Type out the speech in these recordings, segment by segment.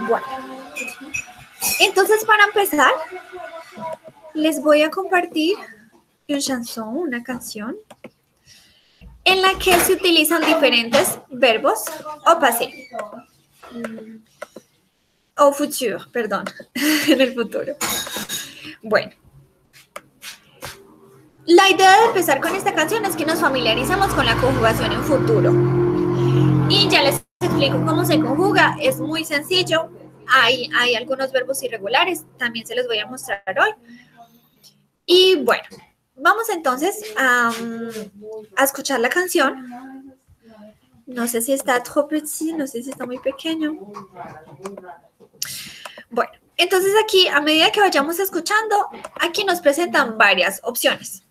Bueno, entonces para empezar, les voy a compartir una chanson, una canción, en la que se utilizan diferentes verbos o passé. O futur, perdón, en el futuro. Bueno. La idea de empezar con esta canción es que nos familiarizamos con la conjugación en futuro. Y ya les explico cómo se conjuga. Es muy sencillo. Hay, hay algunos verbos irregulares. También se los voy a mostrar hoy. Y bueno, vamos entonces a, a escuchar la canción. No sé si está trop no sé si está muy pequeño. Bueno, entonces aquí, a medida que vayamos escuchando, aquí nos presentan varias opciones.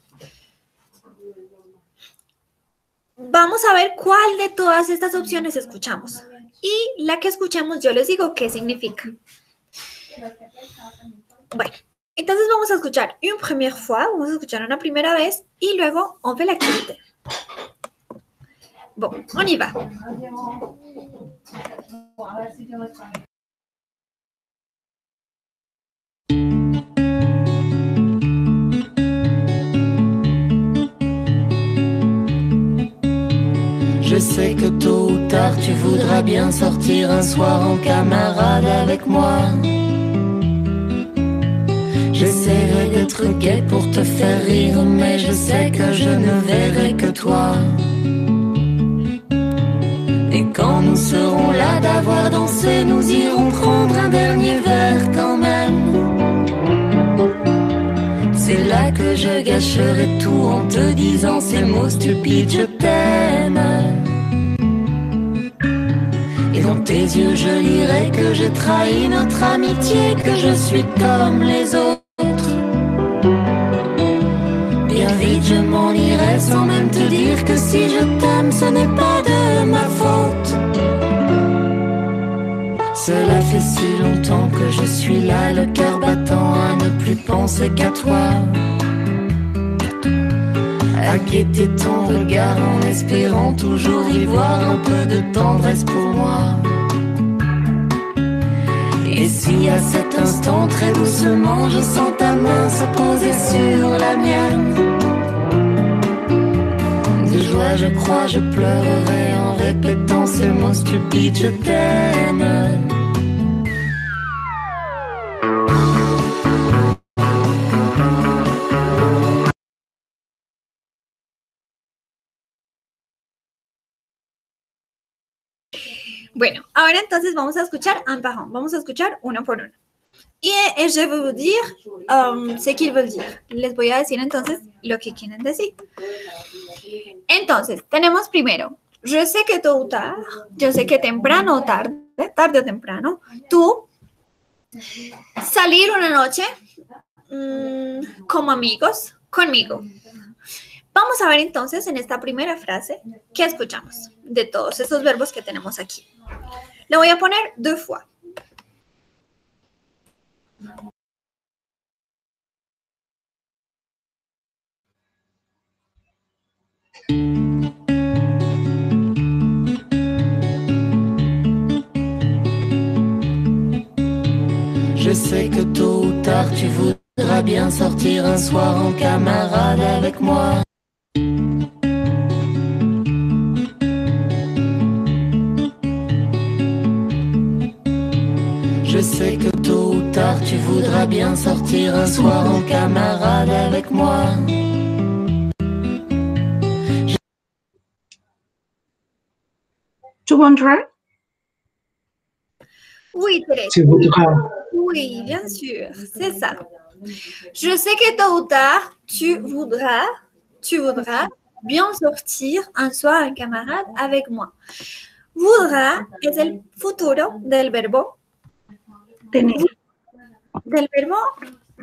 Vamos a ver cuál de todas estas opciones escuchamos. Y la que escuchemos, yo les digo qué significa. Bueno, entonces vamos a escuchar une première fois, vamos a escuchar una primera vez y luego on fait l'activité. Bon, on y va. Je sais que tôt ou tard tu voudras bien sortir un soir en camarade avec moi. J'essaierai d'être gai pour te faire rire, mais je sais que je ne verrai que toi. Et quand nous serons là d'avoir dansé, nous irons prendre un dernier verre quand même. C'est là que je gâcherai tout en te disant ces mots stupides, je t'aime. Tes yeux, je lirai que j'ai trahi notre amitié, que je suis comme les autres. Bien vite, je m'en irai sans même te dire que si je t'aime, ce n'est pas de ma faute. Cela fait si longtemps que je suis là, le cœur battant à ne plus penser qu'à toi. À ton regard en espérant toujours y voir un peu de tendresse pour moi. Et à cet instant, très doucement, je sens ta main se poser sur la mienne, de joie, je crois, je pleurerai en répétant ces mots stupides, je t'aime. Bueno, ahora entonces vamos a escuchar un par un. Vamos a escuchar uno por uno. Y eh, je vais vous dire um, ce. Les voy a decir entonces lo que quieren decir. Entonces, tenemos primero, je sais que tôt ou yo sé que temprano o tarde, tarde o temprano, tú salir una noche mm, como amigos conmigo. Vamos a ver entonces en esta primera frase qué escuchamos de todos esos verbos que tenemos aquí. Le voy a poner deux fois. Je sais que tôt ou tard tu voudras bien sortir un soir en camarade avec moi. Bien sortir un soir en camarade avec moi. Tu voudras Oui, Thérèse. Tu voudras. Oui, bien sûr, c'est ça. Je sais que tôt ou tard, tu voudras, tu voudras bien sortir un soir un camarade avec moi. Voudra es el futuro del verbo, tener, del verbo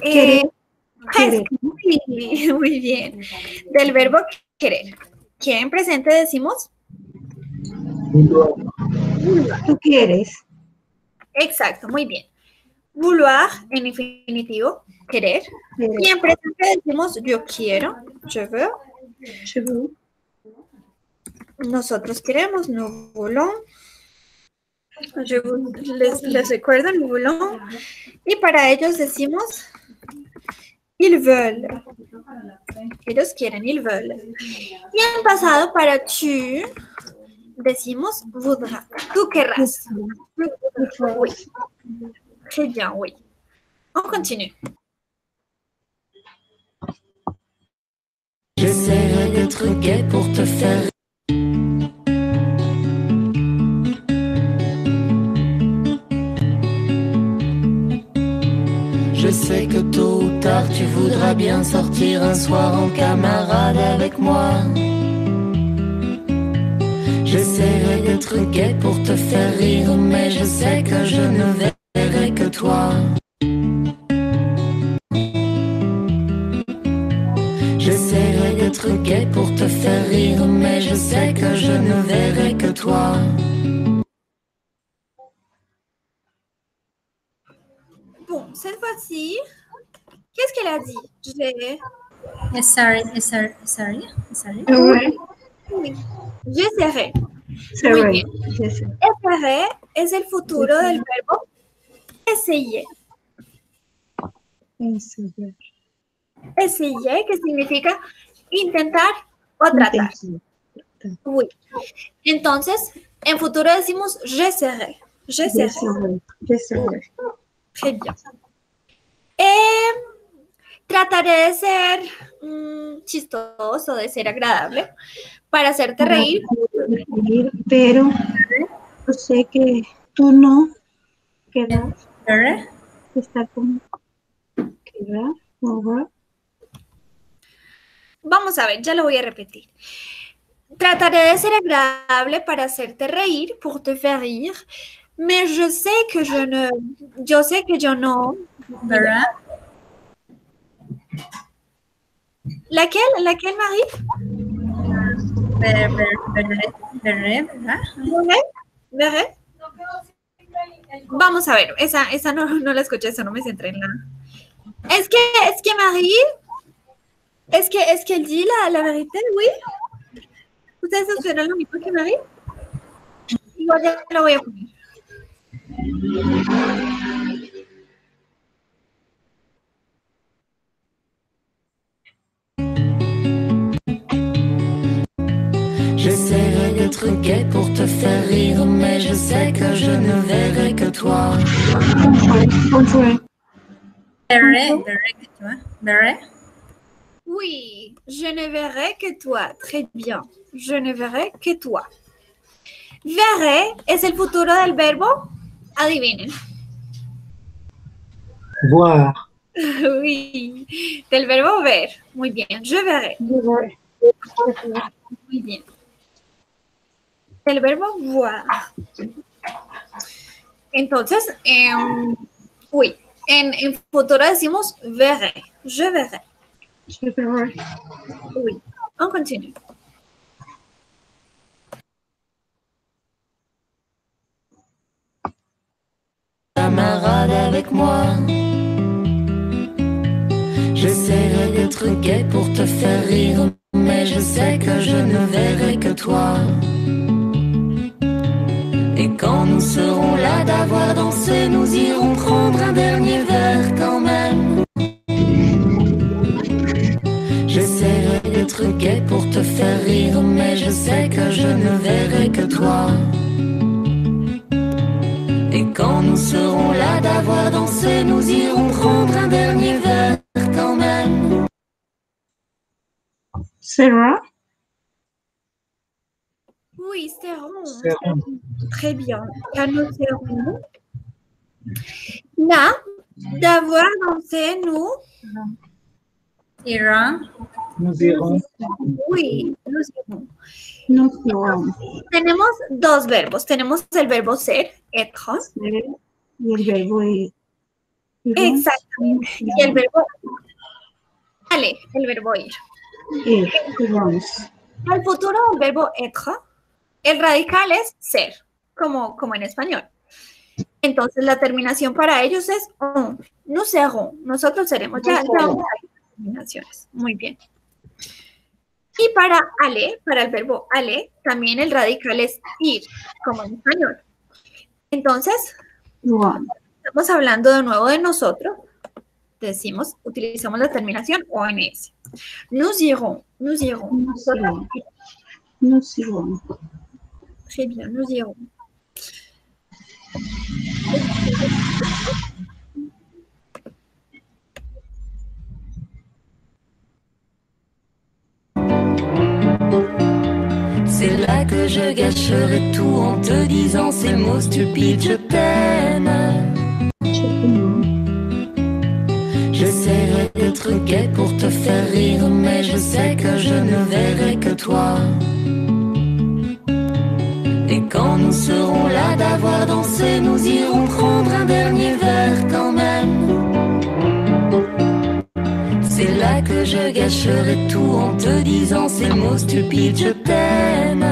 eh, querer, sí, muy bien, del verbo querer. Que en presente decimos tú quieres, exacto, muy bien. Vouloir en infinitivo, querer. Y en presente decimos yo quiero, je veux. je veux, Nosotros queremos, nous voulons. Les, les recuerdo, nous voulons. Y para ellos decimos, ils veulent. Ellos quieren, ils veulent. Y en pasado, para tu, decimos voudra. Tú querrás. Oui. Très bien, oui. On continue. J'essaierai d'être gai pour te faire Je sais que tôt ou tard tu voudras bien sortir un soir en camarade avec moi. J'essaierai d'être gai pour te faire rire, mais je sais que je ne verrai que toi. J'essaierai d'être gai pour te faire rire, mais je sais que je ne verrai que toi. Cette fois-ci, qu'est-ce qu'elle a dit sorry, sorry, sorry. Serai. Oui. J'essaierai. Yes. Essayer es el futuro del verbo essayer. Ensayar. Essayer, que significa intentar o tratar. Oui. Entonces, en futuro decimos j'essaierai. J'essaierai. Yesterday. Très bien. Eh, trataré de ser mm, chistoso, de ser agradable, para hacerte reír. Pero yo sé que tú no querrás estar con querrás no va Vamos a ver, ya lo voy a repetir. Trataré de ser agradable para hacerte reír, pour te faire rire, mais je sais que je ne, yo sé que yo no. Vera. Laquelle, laquelle, Marie? Ver, ver, veré, ¿verdad? Vamos a ver, esa, esa no, no la escuché, eso no me centré en la. Es que, es que Marie, es que, es que elle dit la, la vérité, oui. ¿Ustedes escucharon lo mismo que Marie? Igual ya lo voy a poner. Rire, mais je sais que je ne verrai que toi. Que. Oui, je ne verrai que toi. Très bien. Je ne verrai que toi. Veré es el futuro del verbo? Adivinen. Voir. Oui, del verbo ver. Muy bien. Je verrai. Voir. Muy bien. El verbo voir. Entonces, em, uy, en, en futuro decimos veré. Je verrai. Je verrai. Oui. On continue. Camarade avec moi. J'essaierai d'être gai pour te faire rire, mais je sais que je ne verrai que toi. Nous serons là d'avoir dansé, nous irons prendre un dernier verre quand même. J'essaierai d'être gai pour te faire rire, mais je sais que je ne verrai que toi. Et quand nous serons là d'avoir dansé, nous irons prendre un dernier verre quand même. Sarah? Oui, seront. Seront. Très bien. Là, nous serons. Là, d'avoir dansé, nous. Ira. Nous irons. Oui, nous irons. Nous irons. Tenemos dos verbos. Tenemos el verbo ser, être. Y el verbo ir. Irons. Exactamente. Y el verbo. Vale, el verbo ir. Ir. Irons. El futuro del verbo être, el radical es ser, como, como en español. Entonces la terminación para ellos es on. Nous serons. Nosotros seremos. Ya, ya terminaciones. Muy bien. Y para aller, para el verbo aller, también el radical es ir, como en español. Entonces, estamos hablando de nuevo de nosotros. Decimos, utilizamos la terminación ONS. Nous irons, nous irons. Nous irons. Nous irons. Très bien, nous irons. C'est là que je gâcherai tout en te disant ces mots stupides, je t'aime. Je. J'essaierai d'être gai pour te faire rire, mais je sais que je ne verrai que toi. Quand nous serons là d'avoir dansé, nous irons prendre un dernier verre quand même. C'est là que je gâcherai tout en te disant ces mots stupides, je t'aime.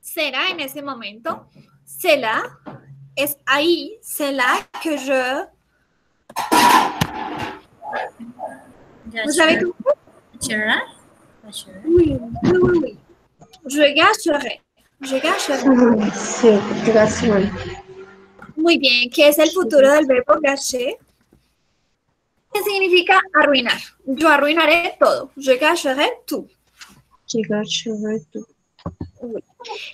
Será en ese momento. Cela es ahí. Cela que je. Vous savez tout Gâcherai? Gâcherai. Oui, oui, oui, oui. Je gâcherai. Je gâcherai. Oui, c'est grâce. Muy bien. ¿Qué es el futuro del verbo gâcher? ¿Qué significa arruinar? Yo arruinaré todo. Je gâcherai tout. Je gâcherai tout.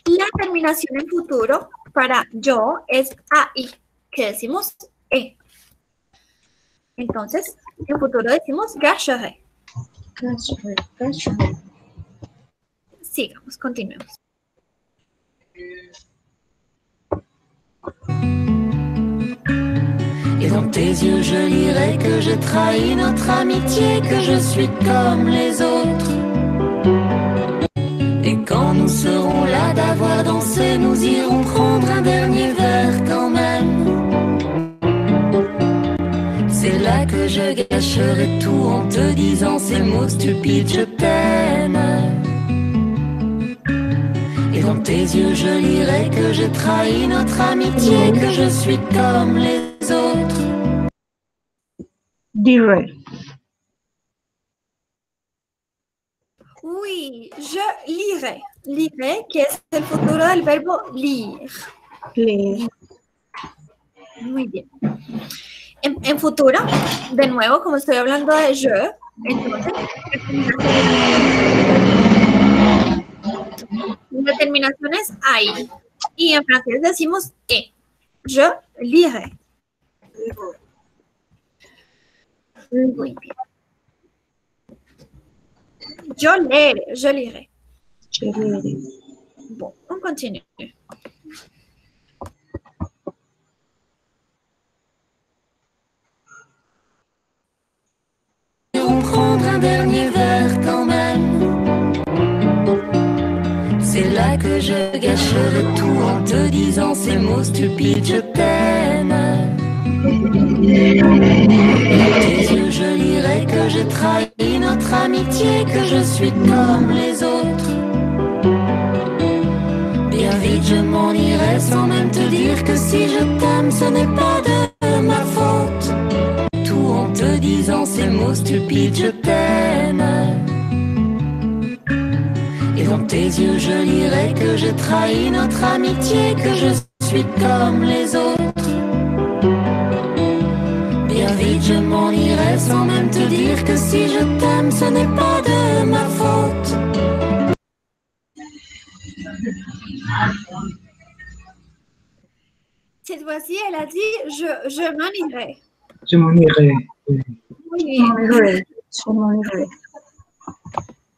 La terminación en futuro para yo es AI, que decimos E. Entonces, en futuro decimos gâcherai. Sigamos, continuemos. Et dans tes yeux, je lirai que j'ai trahi notre amitié, que je suis comme les autres. Et quand nous serons là d'avoir dansé, nous irons prendre un verre que je gâcherai tout en te disant ces mots stupides, je t'aime. Et dans tes yeux, je lirai que j'ai trahi notre amitié, que je suis comme les autres. Dirai. Oui, je lirai. Lirai, que es el futuro del verbo lire. Leer. Muy bien. En, en futuro, de nuevo, como estoy hablando de je, entonces la terminación es ahí. Y en francés decimos e. Je lirai. Muy bien. Yo leeré, je lirai. Je lerai. Bon, on continue. Dernier verre quand même. C'est là que je gâcherai tout en te disant ces mots stupides, je t'aime. Tes yeux, je lirai que j'ai trahi notre amitié, que je suis comme les autres. Bien vite, je m'en irai sans même te dire que si je t'aime, ce n'est pas de ma faute tout en te disant ces mots stupides, je dans tes yeux, je lirai que j'ai trahi notre amitié, que je suis comme les autres. Bien vite, je m'en irai sans même te dire que si je t'aime, ce n'est pas de ma faute. Cette fois-ci, elle a dit je, je m'en irai. Je m'en irai. Oui. Je m'en irai.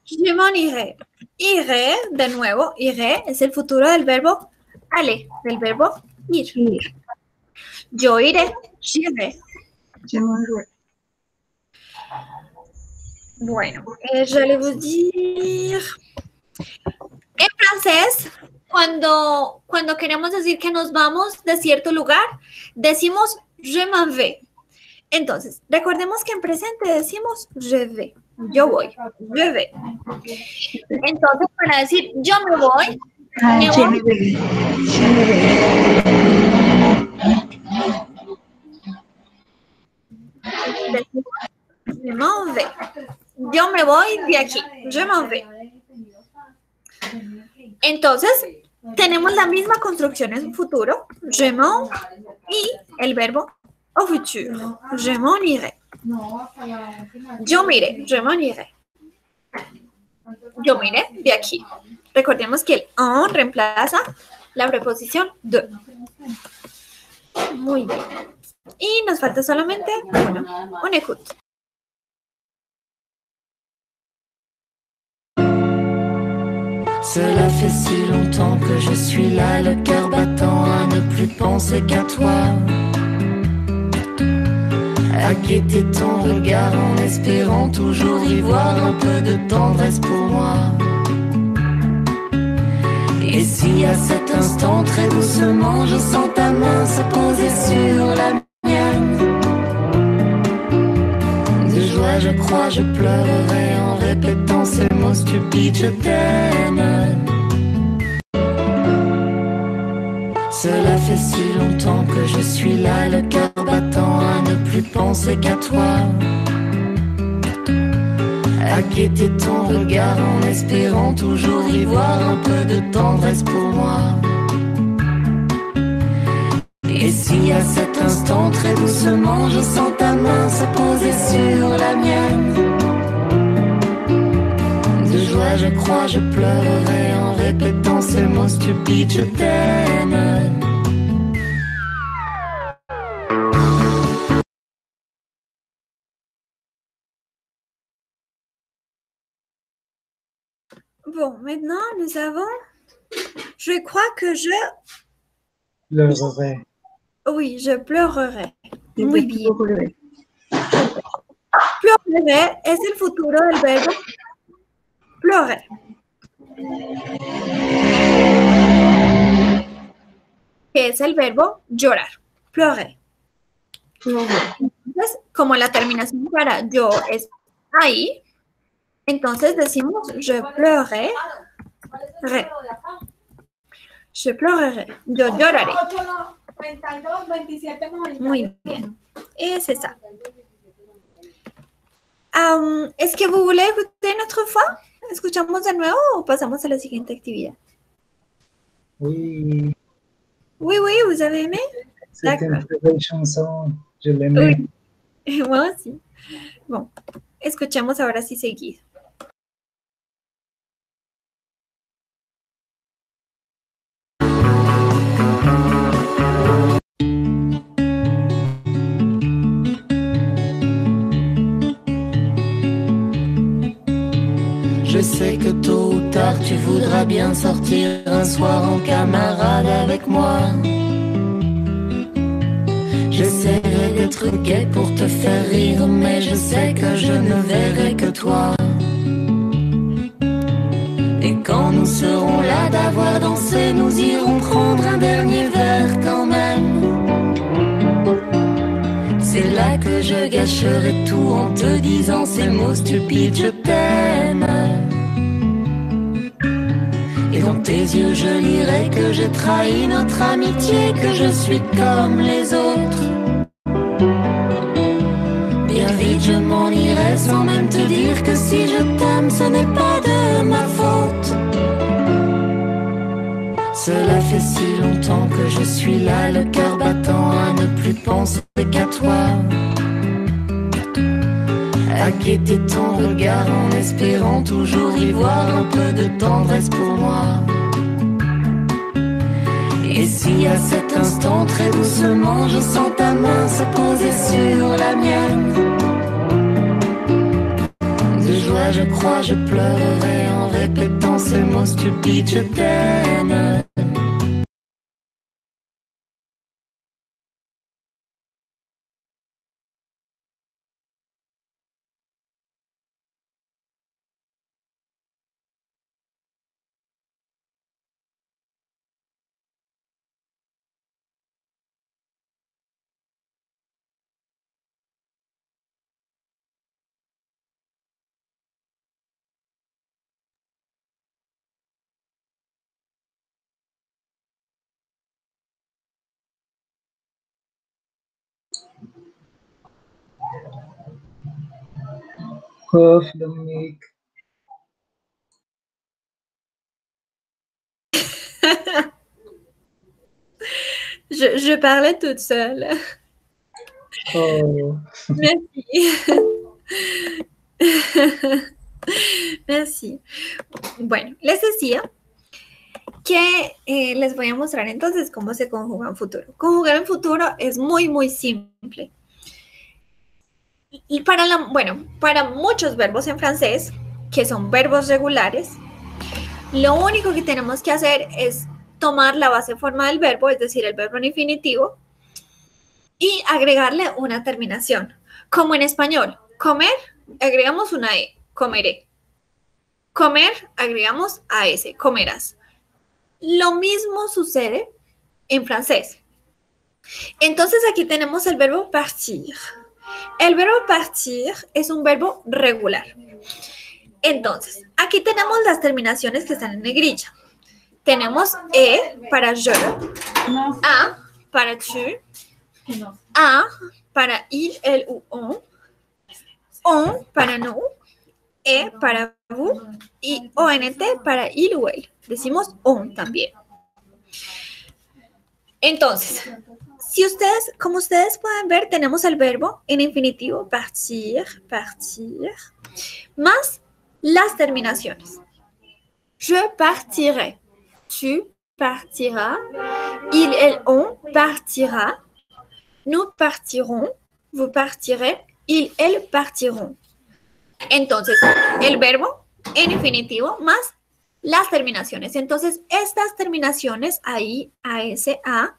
Je m'en irai. Iré, de nuevo, iré es el futuro del verbo aller, del verbo ir. Ir. Yo iré, irai. Bueno, eh, j'allais vous dire. En francés, cuando, cuando queremos decir que nos vamos de cierto lugar, decimos je m'en vais. Entonces, recordemos que en presente decimos vais. Yo voy, vais. Entonces, para decir yo me voy, Ah, Me voy. je m'en vais. Yo me voy de aquí, je m'en vais. Entonces, tenemos la misma construcción en futuro, je m'en, y el verbo au futur, je m'en irai. Yo mire, je m'en irai. Yo mire de aquí. Recordemos que el en reemplaza la preposición de. Muy bien. Y nos falta solamente uno, un écoute. Cela fait si longtemps que je suis là, le cœur battant à ne plus penser qu'à toi. À ton regard en espérant toujours y voir un peu de tendresse pour moi. Et si à cet instant, très doucement, je sens ta main se poser sur la mienne, de joie, je crois, je pleurerai en répétant ces mots stupides, je t'aime. Cela fait si longtemps que je suis là, le cœur battant plus penser qu'à toi. À ton regard en espérant toujours y voir un peu de tendresse pour moi. Et si à cet instant, très doucement, je sens ta main se poser sur la mienne, de joie, je crois, je pleurerai en répétant ces mots stupides, je t'aime. Bon, maintenant, nous avons... Je crois que je... pleurerai. Oui, je pleurerai. Y Muy bien. volveré. Pleurerai es el futuro del verbo pleurer. Que es el verbo llorar. Pleurer. Entonces, como la terminación para yo es ahí, entonces decimos je pleurerai. Re. Je pleurerai. Yo lloraré. 32, 27 Muy bien. Es esa. Am, Est-ce que vous voulez écouter une autre fois? ¿Escuchamos de nuevo o pasamos a la siguiente actividad? Oui, Oui, oui, vous avez aimé? c'est une D'accord. très belle chanson. Je l'aimais. Oui. Moi aussi. Bon, escuchemos ahora sí seguido. Mais je sais que je ne verrai que toi. Et quand nous serons là d'avoir dansé, nous irons prendre un dernier verre quand même. C'est là que je gâcherai tout en te disant ces mots stupides, je t'aime. Et dans tes yeux, je lirai que j'ai trahi notre amitié, que je suis comme les autres. Je m'en irai sans même te dire que si je t'aime, ce n'est pas de ma faute. Cela fait si longtemps que je suis là, le cœur battant à ne plus penser qu'à toi. À guetter ton regard en espérant toujours y voir un peu de tendresse pour moi. Et si à cet instant, très doucement, je sens ta main se poser sur la mienne, joie, je crois, je pleurerai en répétant ces mots stupides, je t'aime. Prof Dominique, je, je parlais toute seule. Oh, Merci. Merci. Bueno, les decía que eh, les voy a mostrar entonces cómo se conjuga en futuro. Conjugar en futuro es muy, muy simple. Y para bueno, para muchos verbos en francés, que son verbos regulares, lo único que tenemos que hacer es tomar la base forma del verbo, es decir, el verbo en infinitivo, y agregarle una terminación. Como en español, comer, agregamos una E, comeré. Comer, agregamos AS, comerás. Lo mismo sucede en francés. Entonces aquí tenemos el verbo partir. El verbo partir es un verbo regular. Entonces, aquí tenemos las terminaciones que están en negrilla. Tenemos E para No, A para tu, no. A para il, elle ou on, on para nous, E para vous y ONT para il o él. Decimos on también. Entonces, si ustedes, como ustedes pueden ver, tenemos el verbo en infinitivo partir, partir, más las terminaciones. Je partirai, tu partiras, il, elle, on partira, nous partirons, vous partirez, il, elle partiront. Entonces, el verbo en infinitivo más las terminaciones. Entonces, estas terminaciones ahí, AS, A,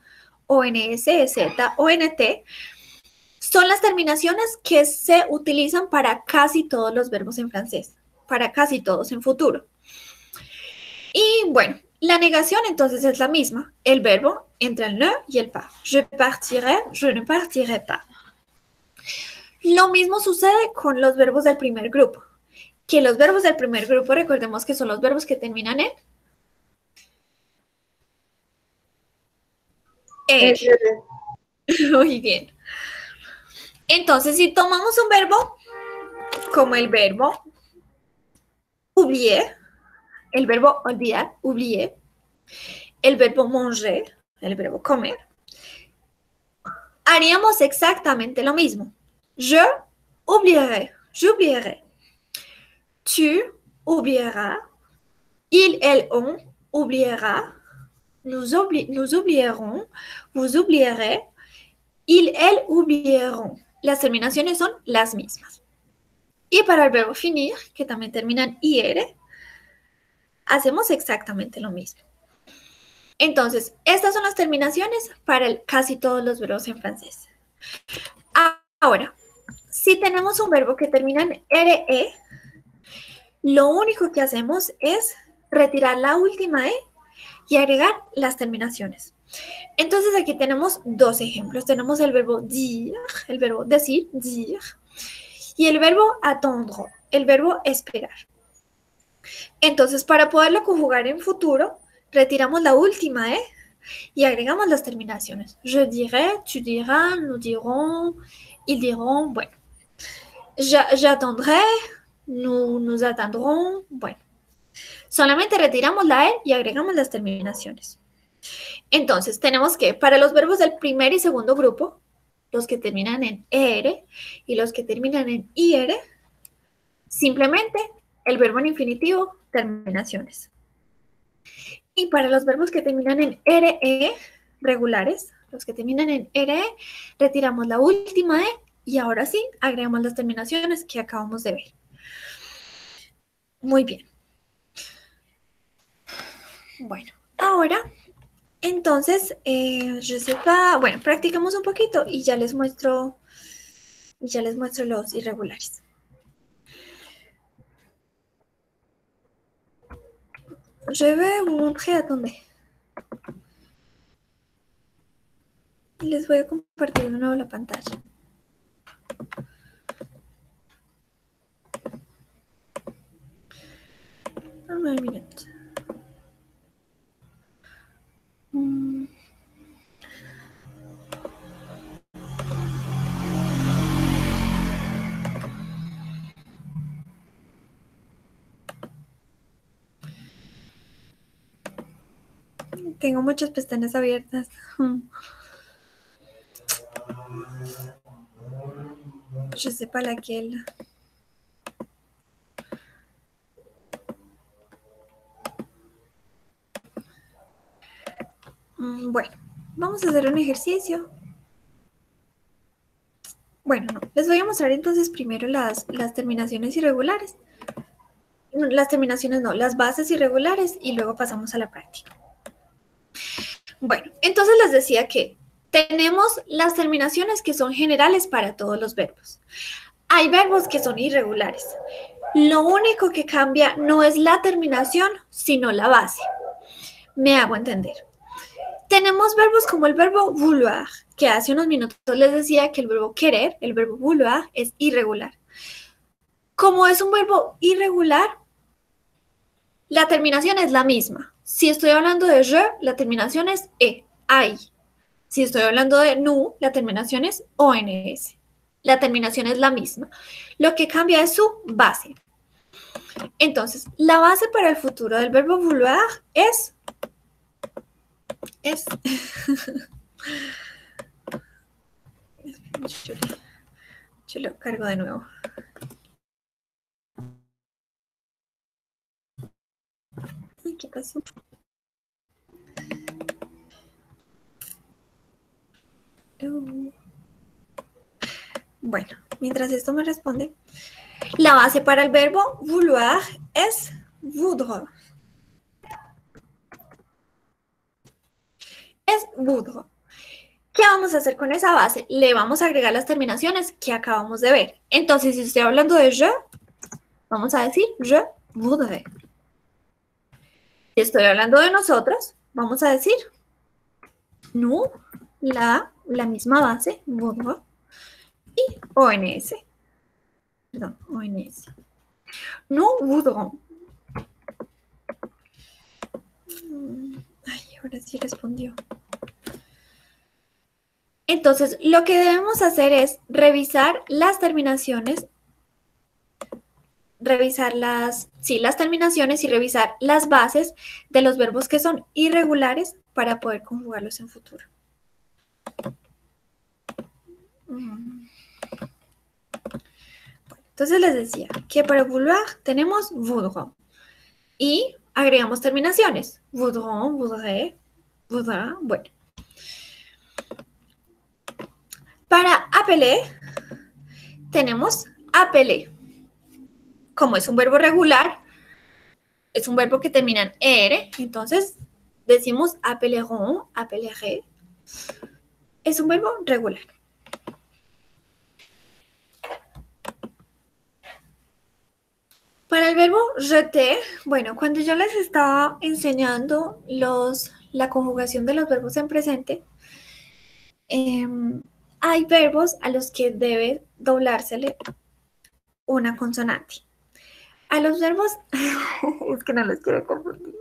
ONS, Z, ONT, son las terminaciones que se utilizan para casi todos los verbos en francés, para casi todos en futuro. Y bueno, la negación entonces es la misma. El verbo entre el ne y el pas. Je partirai, je ne partirai pas. Lo mismo sucede con los verbos del primer grupo. Que los verbos del primer grupo, recordemos que son los verbos que terminan en er. Muy bien. Entonces, si tomamos un verbo como el verbo oublier, el verbo olvidar, oublier, el verbo manger, el verbo comer, haríamos exactamente lo mismo. Je oublierai, j'oublierai. Tu oublieras. Il, elle, on oubliera. Nous, oubli- nous oublierons. Vous oublierez. Il, oublieront. Las terminaciones son las mismas. Y para el verbo finir, que también termina en IR, hacemos exactamente lo mismo. Entonces, estas son las terminaciones para casi todos los verbos en francés. Ahora, si tenemos un verbo que termina en RE, lo único que hacemos es retirar la última E y agregar las terminaciones. Entonces aquí tenemos dos ejemplos. Tenemos el verbo dire, el verbo decir, dire, y el verbo attendre, el verbo esperar. Entonces, para poderlo conjugar en futuro, retiramos la última E y agregamos las terminaciones. Je dirai, tu diras, nous dirons, ils diront, bueno. Ja- J'attendrai, nous, nous attendrons, bueno. Solamente retiramos la E y agregamos las terminaciones. Entonces, tenemos que, para los verbos del primer y segundo grupo, los que terminan en ER y los que terminan en IR, simplemente el verbo en infinitivo, terminaciones. Y para los verbos que terminan en RE, regulares, los que terminan en RE, retiramos la última E y ahora sí agregamos las terminaciones que acabamos de ver. Muy bien. Bueno, ahora, entonces, eh, pas, bueno, practicamos un poquito y ya les muestro, ya les muestro los irregulares. Je vais vous montrer, attendez. Les voy a compartir de nuevo la pantalla. Un minuto. Tengo muchas pestañas abiertas. Je sais pas laquelle. Bueno, vamos a hacer un ejercicio. Bueno, no, les voy a mostrar entonces primero las, las terminaciones irregulares. Las terminaciones no, las bases irregulares y luego pasamos a la práctica. Bueno, entonces les decía que tenemos las terminaciones que son generales para todos los verbos. Hay verbos que son irregulares. Lo único que cambia no es la terminación, sino la base. Me hago entender. Tenemos verbos como el verbo vouloir, que hace unos minutos les decía que el verbo querer, el verbo vouloir, es irregular. Como es un verbo irregular, la terminación es la misma. Si estoy hablando de je, la terminación es e, ai. Si estoy hablando de nu, la terminación es ons. La terminación es la misma. Lo que cambia es su base. Entonces, la base para el futuro del verbo vouloir es es. yo, yo lo cargo de nuevo. Ay, ¿qué pasó? Uh. Bueno, mientras esto me responde, la base para el verbo vouloir es voudre. Es voudre. ¿Qué vamos a hacer con esa base? Le vamos a agregar las terminaciones que acabamos de ver. Entonces, si estoy hablando de je, vamos a decir je voudrais. Si estoy hablando de nosotros, vamos a decir nous, la, la misma base, voudre, y ons. Perdón, ons. Nous voudrons. Ay, ahora sí respondió. Entonces, lo que debemos hacer es revisar las terminaciones, revisar las, sí, las terminaciones y revisar las bases de los verbos que son irregulares para poder conjugarlos en futuro. Entonces les decía que para vouloir tenemos voudront y agregamos terminaciones. Voudront, voudrait, bueno. Para appeler, tenemos appeler. Como es un verbo regular, es un verbo que termina en er, entonces decimos appelleront, appellerez. Es un verbo regular. Para el verbo jeter, bueno, cuando yo les estaba enseñando los, la conjugación de los verbos en presente, em, hay verbos a los que debe doblársele una consonante. A los verbos, es que no los quiero confundir,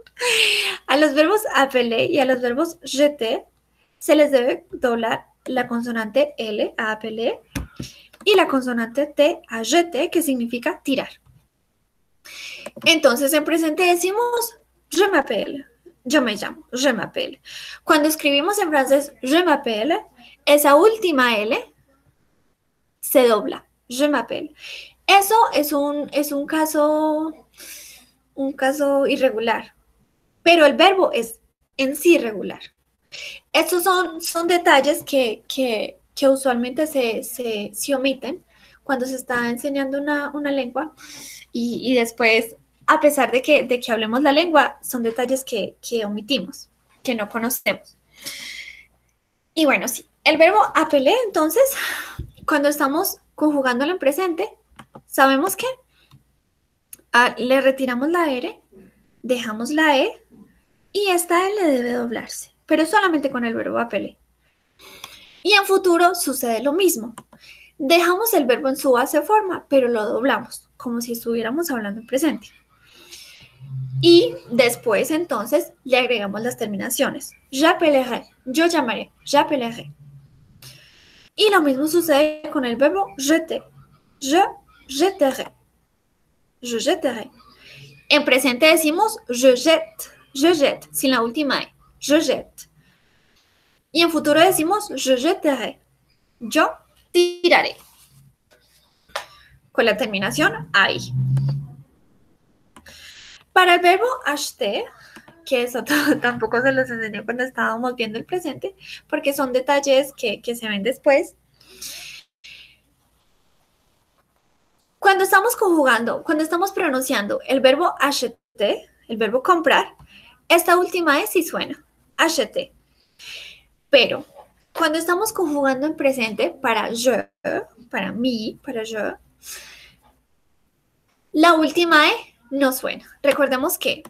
a los verbos appeler y a los verbos jeter se les debe doblar la consonante L a appeler y la consonante T a jeter, que significa tirar. Entonces, en presente decimos je m'appelle, yo me llamo, je m'appelle. Cuando escribimos en francés je m'appelle, esa última L se dobla, je m'appelle. Eso es un, es un caso, un caso irregular, pero el verbo es en sí regular. Estos son, son detalles que, que, que usualmente se, se, se omiten cuando se está enseñando una, una lengua y, y, después, a pesar de que, de que hablemos la lengua, son detalles que, que omitimos, que no conocemos. Y bueno, sí, el verbo apelé, entonces, cuando estamos conjugándolo en presente, sabemos que ah, le retiramos la R, dejamos la E y esta L debe doblarse, pero solamente con el verbo apelé. Y en futuro sucede lo mismo. Dejamos el verbo en su base forma, pero lo doblamos, como si estuviéramos hablando en presente. Y después, entonces, le agregamos las terminaciones. J'appellerai, yo llamaré, j'appellerai. Y lo mismo sucede con el verbo jeter. Je jetterai. Je jetterai. En presente decimos je jette, je jette, sin la última E. je jette. Y en futuro decimos je jetterai. Yo tiraré. Con la terminación ahí. Para el verbo acheter, que eso tampoco se los enseñé cuando estábamos viendo el presente, porque son detalles que, que se ven después. Cuando estamos conjugando, cuando estamos pronunciando el verbo acheter, el verbo comprar, esta última es sí suena, acheter. Pero cuando estamos conjugando en presente para je, para mí, para yo, la última E no suena. Recordemos que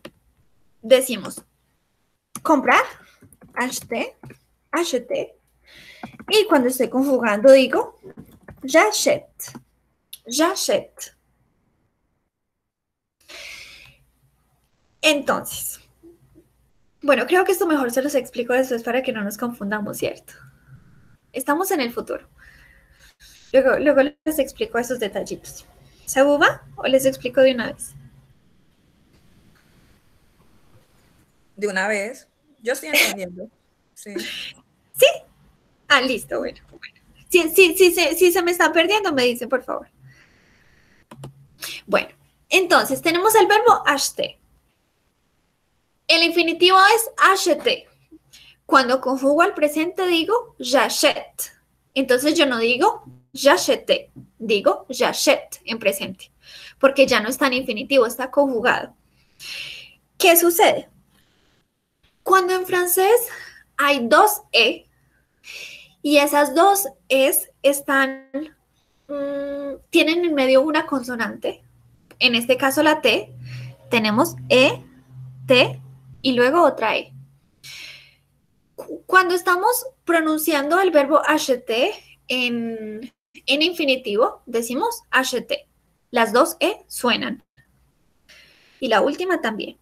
decimos comprar, acheter, acheter. Y cuando estoy conjugando digo j'achète, j'achète. Entonces, bueno, creo que esto mejor se los explico después para que no nos confundamos, ¿cierto? Estamos en el futuro. Luego, luego les explico esos detallitos. ¿Se o les explico de una vez? De una vez. Yo estoy entendiendo. Sí. ¿Sí? Ah, listo, bueno. Si, se me está perdiendo, me dice, por favor. Bueno, entonces tenemos el verbo acheter. El infinitivo es acheter. Cuando conjugo al presente digo j'achète. Entonces yo no digo j'achète, digo j'achète en presente, porque ya no está en infinitivo, está conjugado. ¿Qué sucede? Cuando en francés hay dos E y esas dos Es están, mm, tienen en medio una consonante, en este caso la T, tenemos E, T y luego otra E. Cuando estamos pronunciando el verbo acheter en, en infinitivo, decimos acheter. Las dos E suenan. Y la última también.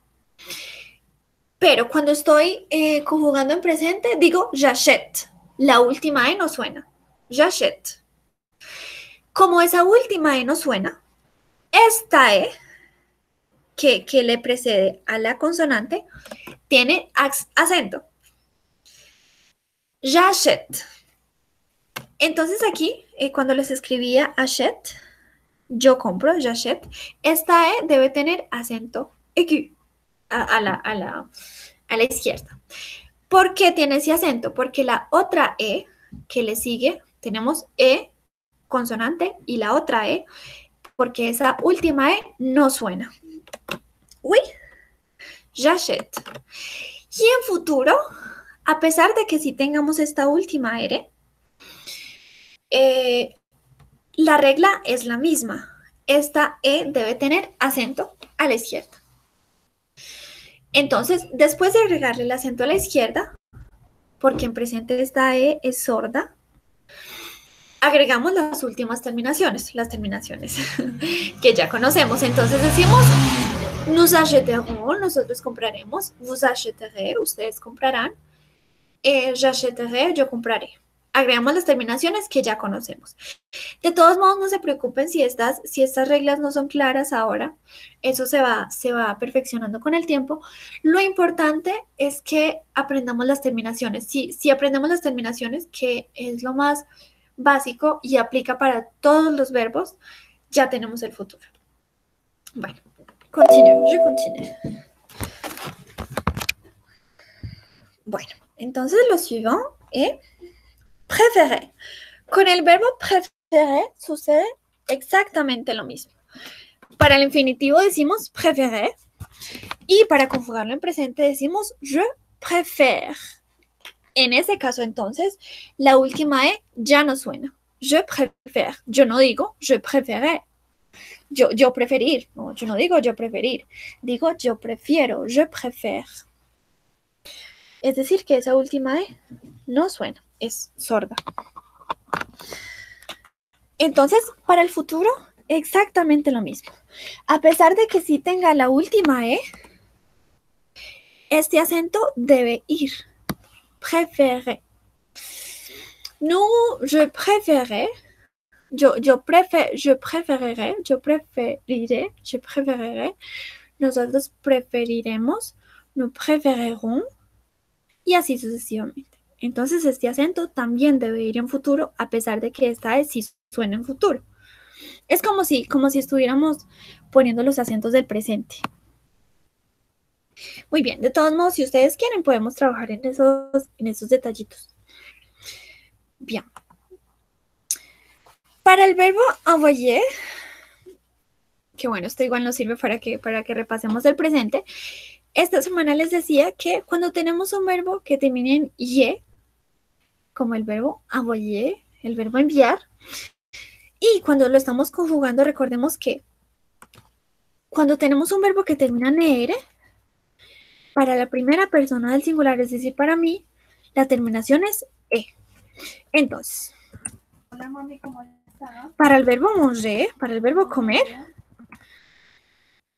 Pero cuando estoy eh, conjugando en presente, digo j'achète. La última E no suena. J'achète. Como esa última E no suena, esta E que, le precede a la consonante tiene ac- acento. J'achète. Entonces aquí, eh, cuando les escribía achète, yo compro, j'achète, esta E debe tener acento aigu a, la, a, la, a la izquierda. ¿Por qué tiene ese acento? Porque la otra E que le sigue, tenemos E consonante y la otra E, porque esa última E no suena. Uy, j'achète. Y en futuro, a pesar de que si tengamos esta última R, eh, la regla es la misma. Esta E debe tener acento a la izquierda. Entonces, después de agregarle el acento a la izquierda, porque en presente esta E es sorda, agregamos las últimas terminaciones, las terminaciones que ya conocemos. Entonces decimos, nosotros compraremos, vous ustedes comprarán, eh, yo compraré. Agregamos las terminaciones que ya conocemos. De todos modos, no se preocupen si estas, si estas reglas no son claras ahora. Eso se va, se va perfeccionando con el tiempo. Lo importante es que aprendamos las terminaciones. Si, si aprendemos las terminaciones, que es lo más básico y aplica para todos los verbos, ya tenemos el futuro. Bueno, continúo, je continue. Bueno, entonces lo suivant es préférer. Con el verbo préférer sucede exactamente lo mismo. Para el infinitivo decimos préférer y para conjugarlo en presente decimos je préfère. En ese caso, entonces, la última E ya no suena. Je préfère. Yo no digo je préféré. Yo, yo preferir. No, yo no digo yo preferir. Digo yo prefiero. Je préfère. Es decir, que esa última E no suena. Es sorda. Entonces, para el futuro, exactamente lo mismo. A pesar de que sí tenga la última E, este acento debe ir. Préférer. No, je préférerais. Yo, yo, prefe, je préférerais. Yo preferirai. Je préférerais. Nosotros preferiremos. Nous préférerons. y así sucesivamente. Entonces este acento también debe ir en futuro a pesar de que esta vez sí suena en futuro. Es como si, como si estuviéramos poniendo los acentos del presente. Muy bien, de todos modos, si ustedes quieren, podemos trabajar en esos, en esos detallitos. Bien. Para el verbo envoyer, que bueno, esto igual nos sirve para que, para que repasemos el presente. Esta semana les decía que cuando tenemos un verbo que termine en ye, como el verbo envoyer, el verbo enviar, y cuando lo estamos conjugando, recordemos que cuando tenemos un verbo que termina en er, para la primera persona del singular, es decir, para mí, la terminación es e. Entonces, Hola, mami, ¿cómo estás? para el verbo manger, para el verbo comer,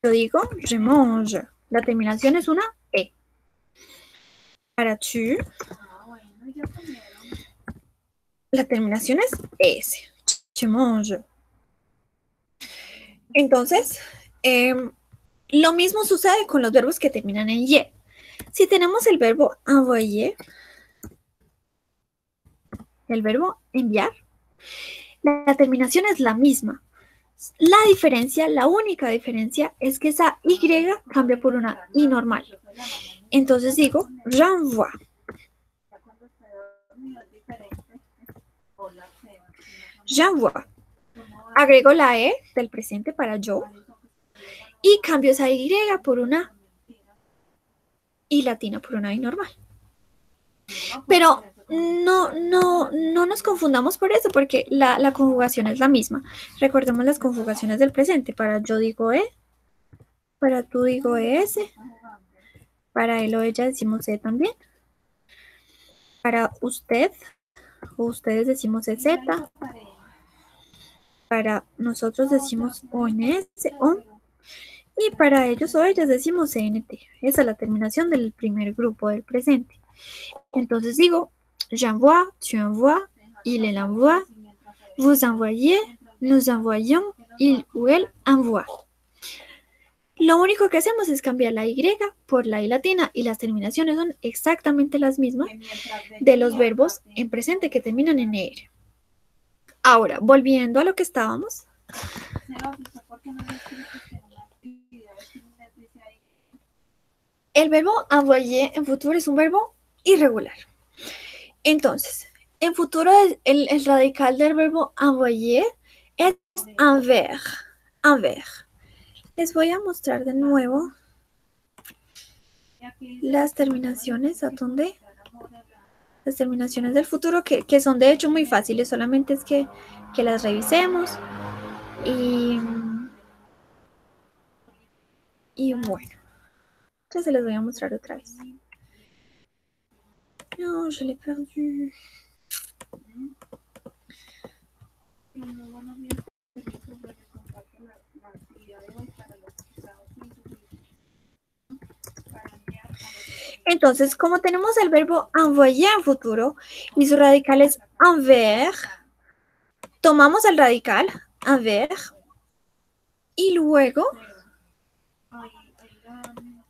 yo digo je mange. La terminación es una e. Para tu. La terminación es s. Entonces, em, lo mismo sucede con los verbos que terminan en y. Si tenemos el verbo envoyer, el verbo enviar, la, terminación es la misma. La diferencia, la única diferencia es que esa Y cambia por una I normal. Entonces digo, j'envoie. J'envoie. Agrego la E del presente para yo y cambio esa Y por una I latina por una I normal. Pero no, no, no nos confundamos por eso, porque la, la conjugación es la misma. Recordemos las conjugaciones del presente. Para yo digo E, para tú digo ES, para él o ella decimos E también. Para usted o ustedes decimos EZ. Para nosotros decimos ONS, ON. Y para ellos o ellas decimos CNT. Esa es la terminación del primer grupo del presente. Entonces digo, j'envoie, tu envoies, il elle envoie, vous envoyez, nous envoyons, il ou elle envoie. Lo único que hacemos es cambiar la Y por la I latina y las terminaciones son exactamente las mismas de los verbos en presente que terminan en ER. Ahora, volviendo a lo que estábamos, el verbo envoyer en futuro es un verbo irregular. Entonces, en futuro el, radical del verbo envoyer es envers. Envers. Les voy a mostrar de nuevo las terminaciones a dónde las terminaciones del futuro que, que son de hecho muy fáciles, solamente es que, que las revisemos. Y, y bueno, ya se les voy a mostrar otra vez. no van a ver el sobre que comparte la, la actividad de hoy para los usados sin sufrir. Para enviar a los Entonces, como tenemos el verbo envoyer en futuro y su radical es envers, tomamos el radical envers y luego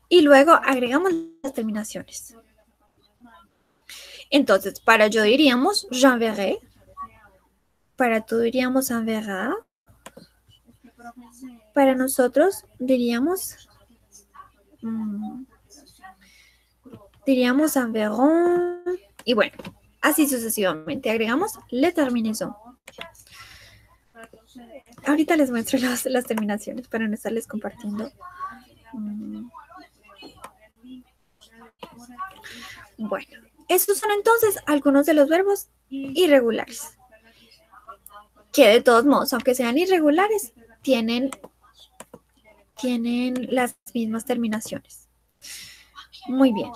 y luego agregamos las terminaciones. Entonces, para yo diríamos j'enverrai, para tú diríamos enverra, para nosotros diríamos mm, diríamos enverront y bueno, así sucesivamente agregamos la terminación. Ahorita les muestro las, las terminaciones para no estarles compartiendo. Mm. Bueno, estos son entonces algunos de los verbos irregulares. Que de todos modos, aunque sean irregulares, tienen, tienen las mismas terminaciones. Muy bien.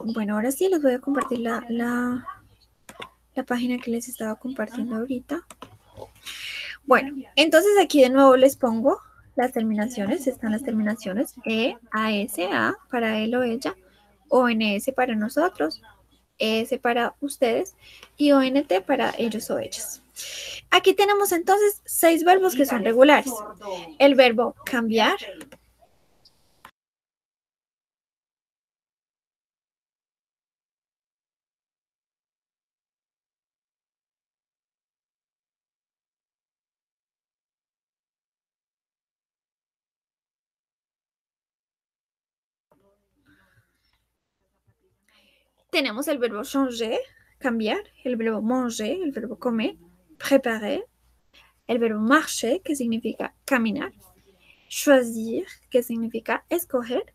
Bueno, ahora sí les voy a compartir la, la, la página que les estaba compartiendo ahorita. Bueno, entonces aquí de nuevo les pongo las terminaciones. Están las terminaciones E, A, S, A para él o ella, ONS para nosotros, ES para ustedes y ONT para ellos o ellas. Aquí tenemos entonces seis verbos que son regulares. El verbo cambiar, tenemos el verbo changer, cambiar, el verbo manger, el verbo comer, préparer, el verbo marcher, que significa caminar, choisir, que significa escoger,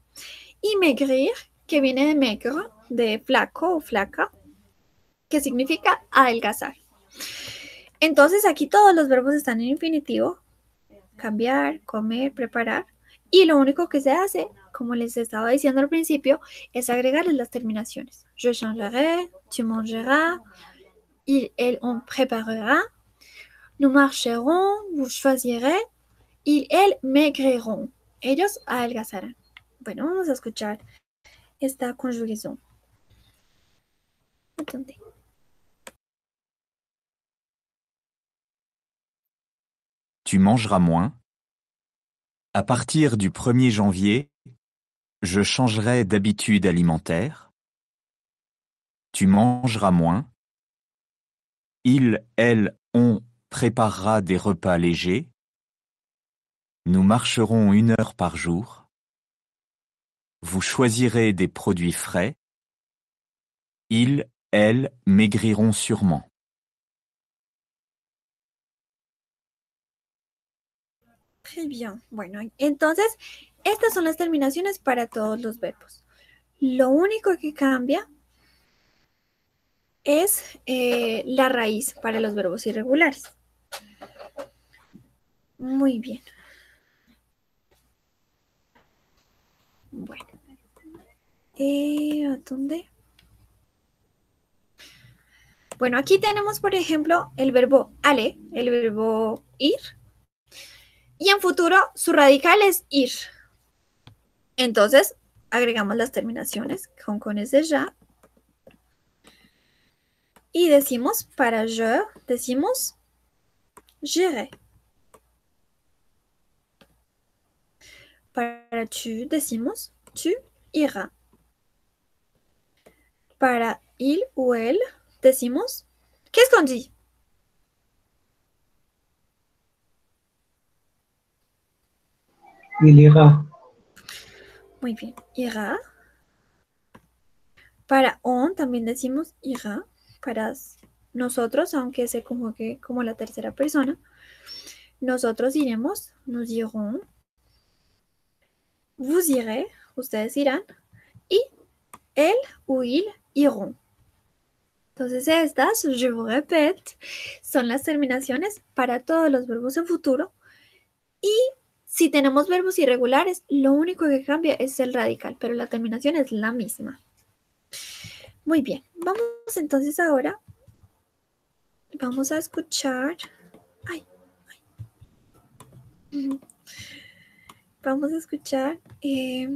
y maigrir, que viene de maigre, de flaco o flaca, que significa adelgazar. Entonces aquí todos los verbos están en infinitivo, cambiar, comer, preparar, y lo único que se hace, como les estaba diciendo al principio, es agregarles las terminaciones. Je changerai, tu mangeras, il, elle, on préparera, nous marcherons, vous choisirez, y elle maigriront. Ellos adelgazarán. Bueno, vamos a escuchar esta conjugación. Attendez. Tu mangeras moins. À partir du 1er janvier, je changerai d'habitude alimentaire. Tu mangeras moins. Il, elle, on préparera des repas légers. Nous marcherons une heure par jour. Vous choisirez des produits frais. Ils, elles, maigriront sûrement. Très bien. Bueno, entonces, estas son las terminaciones para todos los verbos. Lo único que cambia es eh, la raíz para los verbos irregulares. Muy bien. Bueno. Eh, ¿a ¿Dónde? Bueno, aquí tenemos, por ejemplo, el verbo ale, el verbo ir. Y en futuro, su radical es ir. Entonces, agregamos las terminaciones con cones de ya. Y decimos, para je, decimos j'irai. Para tu, decimos tu iras. Para il ou elle, decimos, qu'est-ce qu'on dit Il ira. Muy bien, ira. Para on también decimos ira. Nosotros, aunque se conjugue como la tercera persona, nosotros iremos, nos irons. Vous irez, ustedes irán. Y él o il iront. Entonces estas, je vous répète, son las terminaciones para todos los verbos en futuro. Y si tenemos verbos irregulares, lo único que cambia es el radical, pero la terminación es la misma. Muy bien, vamos entonces ahora. Vamos a escuchar. Vamos a escuchar eh,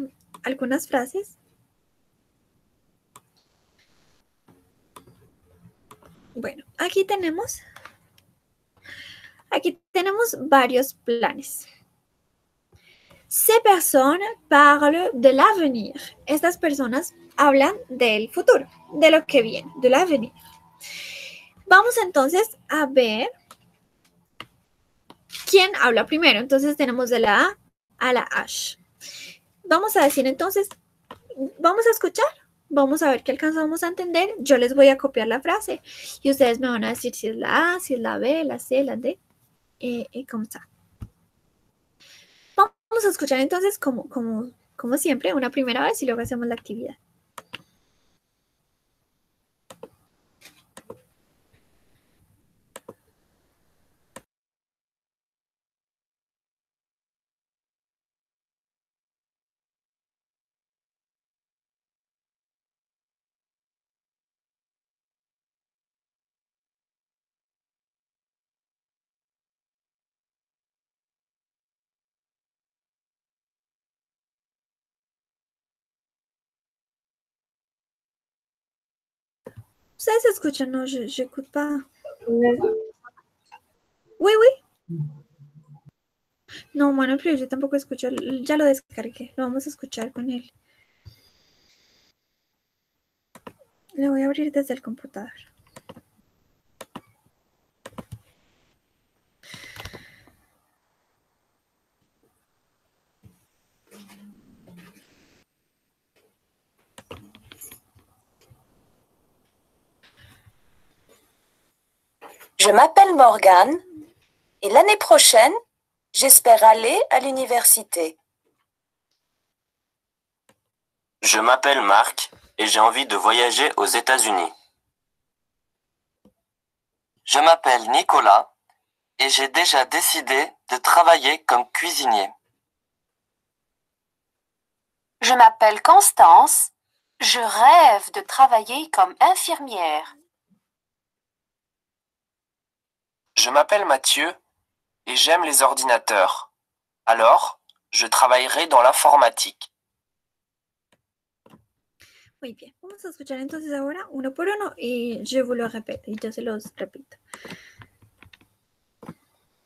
algunas frases. Bueno, aquí tenemos. Aquí tenemos varios planes. Ces personnes parlent de l'avenir. Estas personas hablan del futuro, de lo que viene, de l'avenir. Vamos entonces a ver quién habla primero. Entonces tenemos de la A a la H. Vamos a decir entonces, vamos a escuchar, vamos a ver qué alcanzamos a entender. Yo les voy a copiar la frase y ustedes me van a decir si es la A, si es la B, la C, la D, eh, y cómo está. Vamos a escuchar entonces como, como, como siempre, una primera vez y luego hacemos la actividad. Ustedes escuchan, no, je n'écoute pas. Oui, oui. No, bueno, yo tampoco escucho, ya lo descargué, lo vamos a escuchar con él. Lo voy a abrir desde el computador. Je m'appelle Morgane et l'année prochaine, j'espère aller à l'université. Je m'appelle Marc et j'ai envie de voyager aux États-Unis. Je m'appelle Nicolas et j'ai déjà décidé de travailler comme cuisinier. Je m'appelle Constance. Je rêve de travailler comme infirmière. Je m'appelle Mathieu et j'aime les ordinateurs. Alors, je travaillerai dans l'informatique. Muy bien, vamos a escuchar entonces ahora uno por uno y je vous le répète y yo se los repito.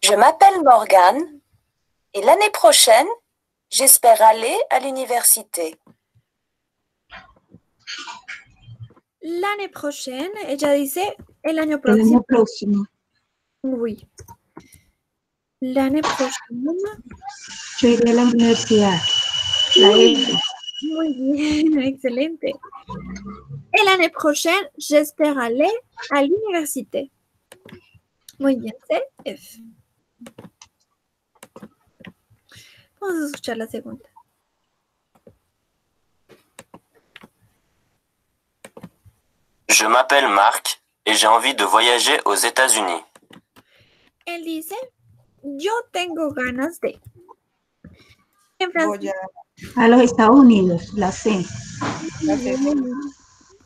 Je m'appelle Morgane et l'année prochaine, j'espère aller à l'université. L'année prochaine, ella dice el año El próximo. año próximo. Oui. L'année prochaine. Yo iré a la universidad. La F. Muy bien, excelente. Et l'année prochaine, j'espère aller à l'université. Muy bien, c'est F. Vamos a escuchar la segunda. Je m'appelle Marc et j'ai envie de voyager aux États-Unis. Él dice, yo tengo ganas de. En. Voy a A los Estados Unidos, la C.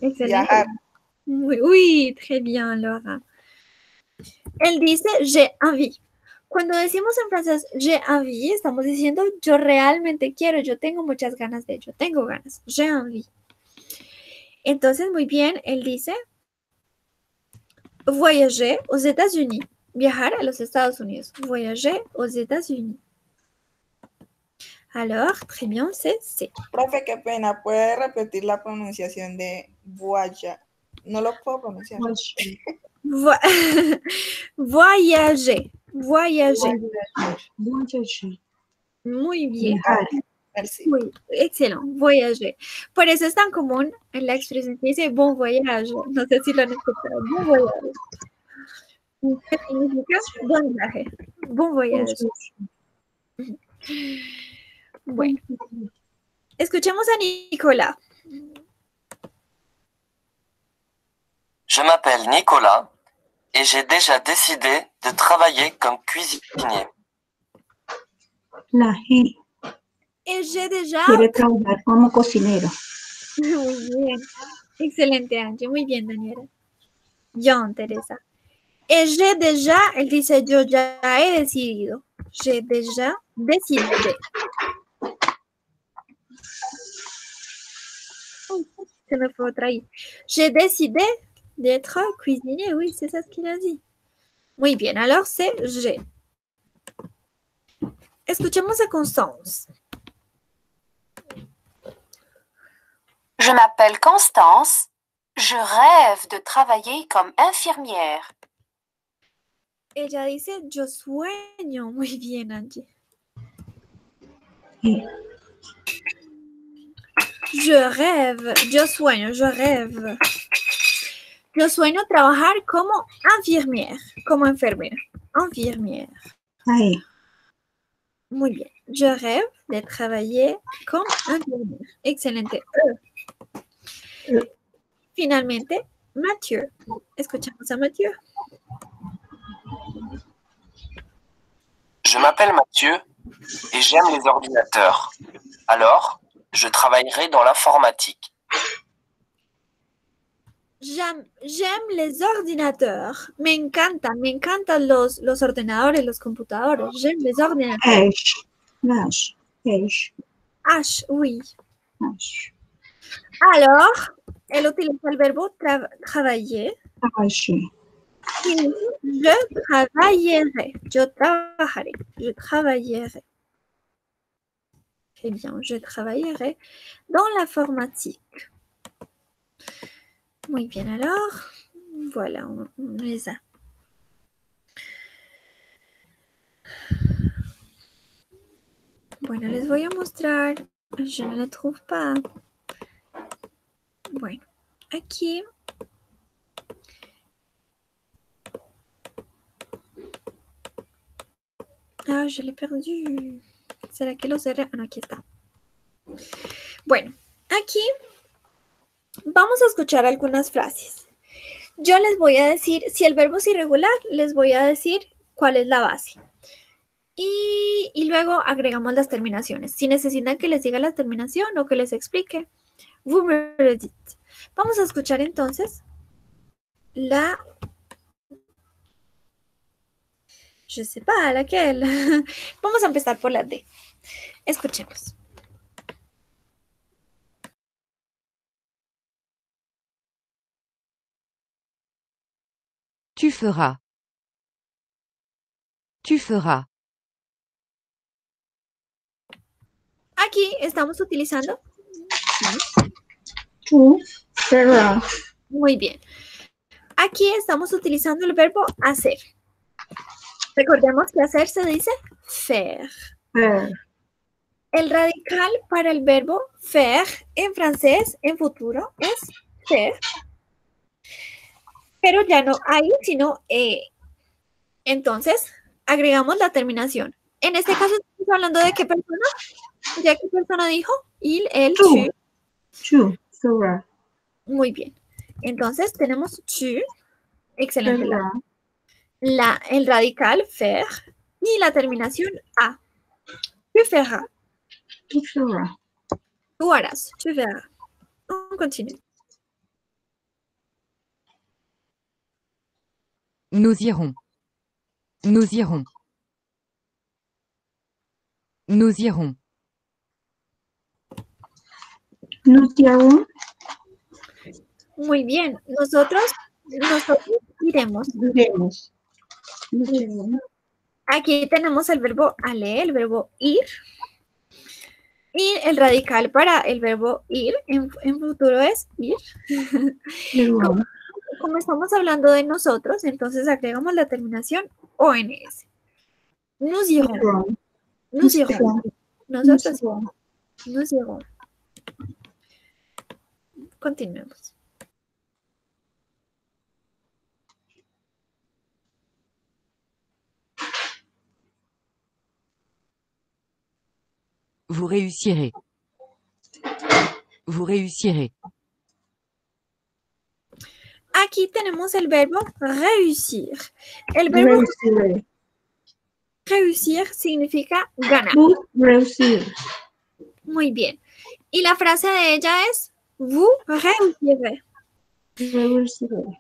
Excelente. oui, très bien, Laura. Él dice, j'ai envie. Cuando decimos en francés, j'ai envie, estamos diciendo, yo realmente quiero, yo tengo muchas ganas de, yo tengo ganas, j'ai envie. Entonces, muy bien, él dice, voyager aux États-Unis, viajar a los Estados Unidos, voyager aux États-Unis. Alors, très bien, c'est C. Profe, qué pena. ¿Puede repetir la pronunciación de voyage? No lo puedo pronunciar. Vo- voyager, voyager. Voyager. Muy bien. Viajar. Merci. Oui, excellent, voyager. Por eso es tan común en la expresión que dice bon voyage. No sé si lo han escuchado. Bon voyage. Bon voyage. Bueno, escuchemos a Nicolas? Je m'appelle Nicolas et j'ai déjà décidé de travailler comme cuisinier. La G. Et j'ai déjà. Quiere trabajar como cocinero. Muy bien. Excelente, Angie. Muy bien, Daniela. John, Teresa. J'ai déjà, él dice, yo ya he decidido. J'ai déjà décidé. Uy, se me. J'ai décidé d'être cuisinier. Oui, c'est ça ce qu'il a dit. Muy bien, alors c'est j'ai. Escuchemos a Constance. Je m'appelle Constance. Je rêve de travailler comme infirmière. Ella dice, yo sueño. Muy bien, Angie. Sí. Je rêve, yo sueño, je rêve. Yo sueño trabajar como infirmière, como enfermera, infirmière. Ahí. Muy bien. Je rêve de travailler comme infirmière. Excelente. E. Finalmente, Mathieu. Escuchamos a Mathieu. Je m'appelle Mathieu et j'aime les ordinateurs. Alors, je travaillerai dans l'informatique. J'aime j'aime les ordinateurs. Me encantan, me encantan los, los ordenadores, los computadores. J'aime les ordinateurs. Ash. Ash. Ash. H, oui. Alors, elle utilise verbo tra- travailler. Ash. Je travaillerai. Je travaillerai. Je travaillerai. Très bien, je travaillerai dans l'informatique. Muy bien, alors, voilà, on, on les a. Bueno, les voy a mostrar. Je ne la trouve pas. Bueno, aquí Ah, je l'ai perdu. ¿Será que lo cerré? Ah, no, aquí está. Bueno, aquí vamos a escuchar algunas frases. Yo les voy a decir, si el verbo es irregular, les voy a decir cuál es la base. Y, y luego agregamos las terminaciones. Si necesitan que les diga la terminación o que les explique. Vamos a escuchar entonces la... Je sais pas, laquelle. Vamos a empezar por la D. Escuchemos. Tu feras. Tu feras. Aquí estamos utilizando. Tu feras. Muy bien. Aquí estamos utilizando el verbo hacer. Recordemos que hacer se dice faire. Faire. El radical para el verbo faire en francés en futuro es faire. Pero ya no hay, sino eh. Entonces, agregamos la terminación. En este caso estamos hablando de qué persona. ¿Ya qué persona dijo? Il, Tú. tu. Tu. Muy bien. Entonces tenemos tu. Excelente. Feras. La- el radical faire y la terminación a. Tu feras. Tu feras. Tú harás. Tu verras. On continue. Nous irons. Nous irons. Nous irons. Nous irons. Muy bien. Nosotros, nosotros iremos. Iremos. Aquí tenemos el verbo aller, el verbo ir. Y el radical para el verbo ir en, en futuro es ir. Como estamos hablando de nosotros, entonces agregamos la terminación ONS. Irons. Nous irons. Nous Nosotros nous irons. Continuemos. Vous réussirez. Vous réussirez. Aquí tenemos el verbo réussir. El verbo Réussirez. réussir significa ganar. Vous réussirez. Muy bien. Y la frase de ella es vous réussirez, Réussirez.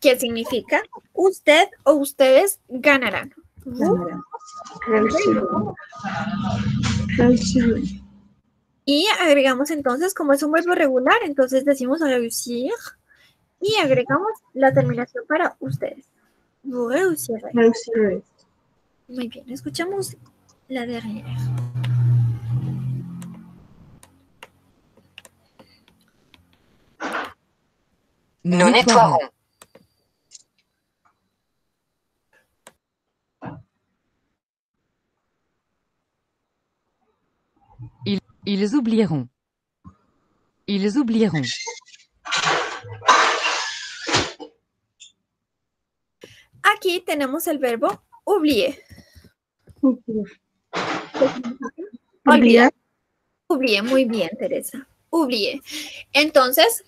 que significa? Usted o ustedes ganarán. Vous. Réussirez. Y agregamos entonces, como es un verbo regular, entonces decimos réussir y agregamos la terminación para ustedes. Réussirez. Muy bien, escuchamos la dernière. Nous nettoierons. Ils, oublieront. Ils oublieront. Aquí tenemos el verbo oublier. Oublier. Olvidar. Oublier, muy bien, Teresa. Oublier. Entonces,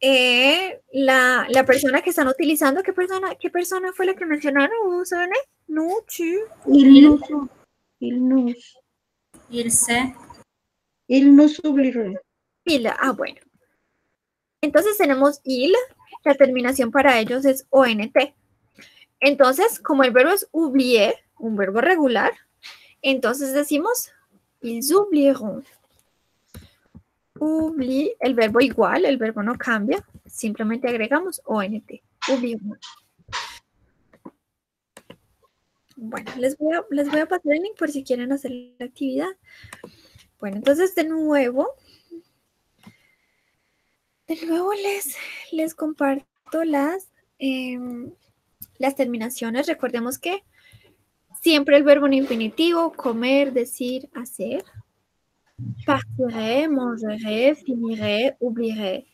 eh, la, la persona que están utilizando, ¿qué persona, ¿qué persona fue la que mencionaron? Nous, tu. Il nous, il nous, Il se. Il nous oublierait. Il. Ah, bueno. Entonces tenemos il, la terminación para ellos es ONT. Entonces, como el verbo es oublier, un verbo regular, entonces decimos ils oublieront. Oubli, el verbo igual, el verbo no cambia, simplemente agregamos ONT. Oublieront. Bueno, les voy, a, les voy a pasar el link por si quieren hacer la actividad. Bueno, entonces de nuevo, de nuevo les, les comparto las, em, las terminaciones. Recordemos que siempre el verbo en infinitivo, comer, decir, hacer. Partiré, mangeré, finiré, oublieré.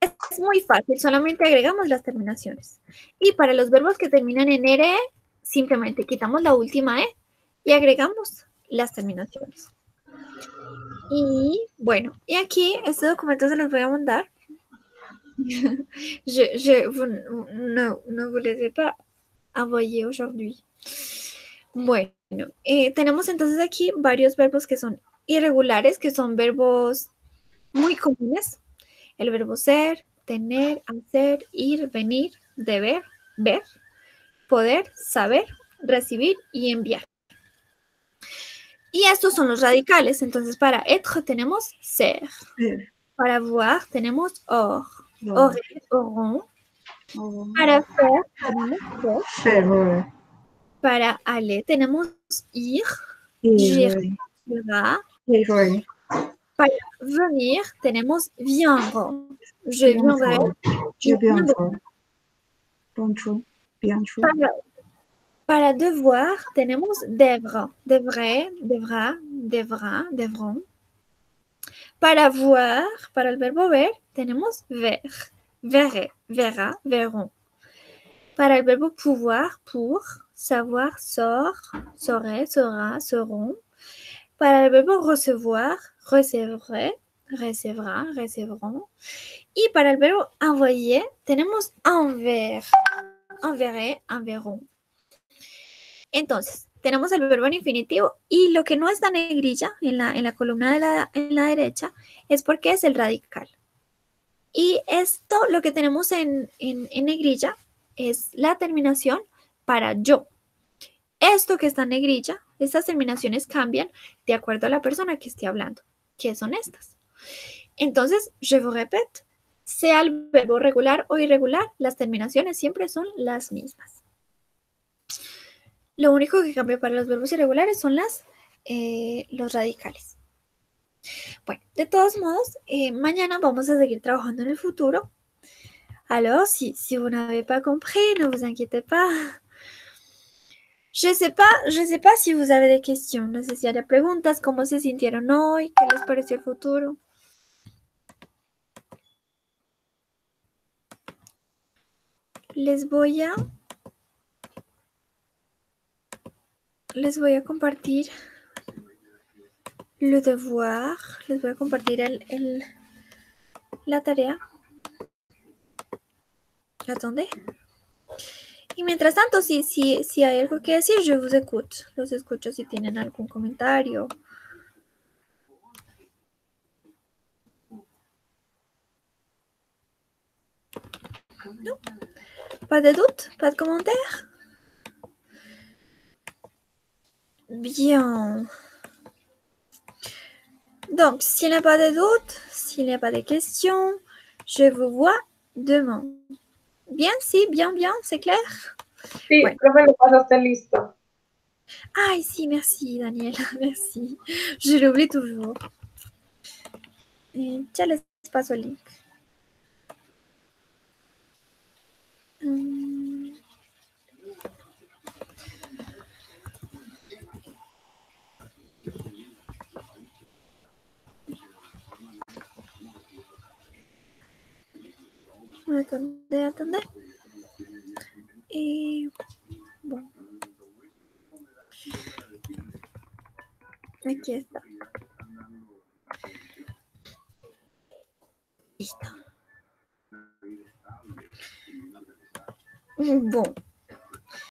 Es muy fácil, solamente agregamos las terminaciones. Y para los verbos que terminan en ere, simplemente quitamos la última E y agregamos las terminaciones. Y bueno, y aquí este documento se los voy a mandar. je, je vous, les ai pas envoyés aujourd'hui. Bueno, eh, tenemos entonces aquí varios verbos que son irregulares, que son verbos muy comunes. El verbo ser, tener, hacer, ir, venir, deber, ver, poder, saber, recibir y enviar. Y estos son los radicales. Entonces, para être tenemos ser. Para voir tenemos or. Or, auront. Para faire tenemos faire. Para aller tenemos ir. Ir. Ira. Para venir tenemos viendront. Je viendrai. Je viendrai. Bonjour. Para, para devoir, tenemos devra, devrait, devra, devra, devront. Para voir, para el verbo ver, tenemos ver, verrez, verra, verront. Para el verbo pouvoir, pour, savoir, sort, saurait, saura, seront. Para el verbo recevoir, recevrait, recevra, recevront. Y para el verbo envoyer, tenemos envers, enverrez, enverront. Entonces, tenemos el verbo en infinitivo y lo que no está negrilla en la, en la columna de la, en la derecha es porque es el radical. Y esto, lo que tenemos en, en, en negrilla es la terminación para yo. Esto que está en negrilla, estas terminaciones cambian de acuerdo a la persona que esté hablando. ¿Qué son estas? Entonces, je vous répète, sea el verbo regular o irregular, las terminaciones siempre son las mismas. Lo único que cambia para los verbos irregulares son las, eh, los radicales. Bueno, de todos modos, eh, mañana vamos a seguir trabajando en el futuro. Alors, si, si vous n'avez pas compris, ne vous inquiétez pas. Je sais pas, je sais pas si vous avez des questions. No sé si hay preguntas, cómo se sintieron hoy, qué les pareció el futuro. Les voy a les voy a compartir le devoir, les voy a compartir el, la tarea. Attendez. Y mientras tanto, si, si, si hay algo que decir, je vous écoute. Los escucho si tienen algún comentario. Non Pas de doute Pas de commentaire Bien. Donc, s'il n'y a pas de doute, s'il n'y a pas de questions, je vous vois demain. Bien, si, bien, bien, c'est clair? Sí, Bueno. profe, listo. Ay, sí, merci, Daniel, merci. Je l'oublie toujours. Et ya les paso el link. Hum. Attendez, attendez. Et bon. Aquí está. Listo. Bon.